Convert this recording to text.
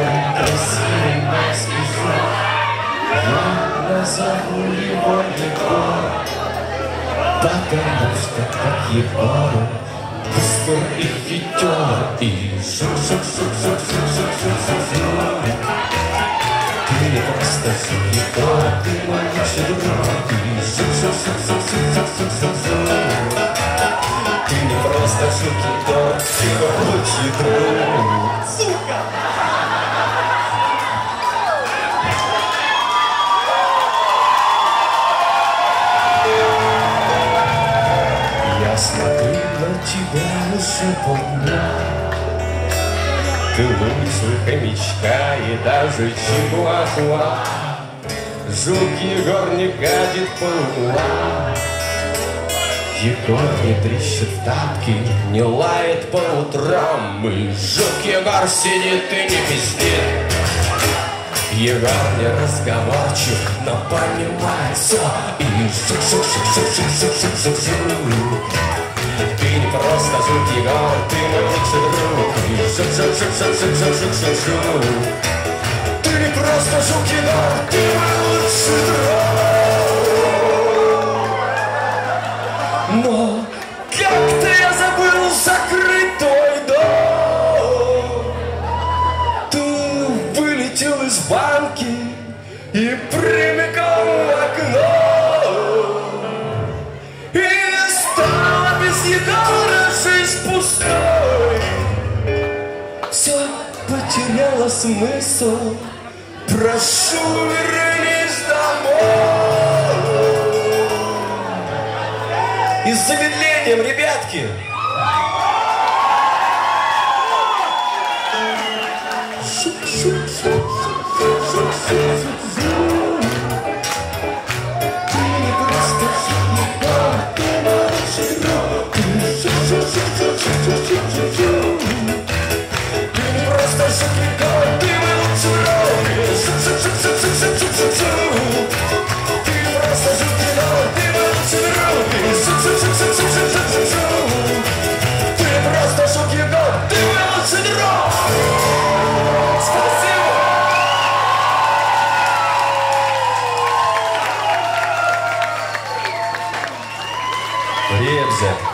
парень красивый, спешу Я назову его Егор Потому что как Егор Быстр и хитер И жук-жук-жук-жук-жук-жук-жук-жук Ты просто жук Егор, ты мой лучший друг И жук-жук-жук-жук-жук-жук-жук Ты не просто Егор, ты мой лучший друг Сука! Тебя уже полдня Ты лучше хомячка и даже чихуахуа Жук Егор не гадит по углам Егор не трещит тапки, не лает по утрам. И жук Егор сидит и не пиздит. Егор не разговорчив, но понимает все И жук-жук-жук-жук-жук-жук-жук-жук Ты не просто жук, Егор, ты мой лучший друг Ты не просто жук, Егор, ты мой лучший друг Но как-то я забыл закрыть твой дом. Ты вылетел из банки и прямиком Егора жизнь пустой Все потеряло смысл Прошу, вернись домой И с замедлением, ребятки! Шук-шук-шук-шук-шук-шук-шук. Exato.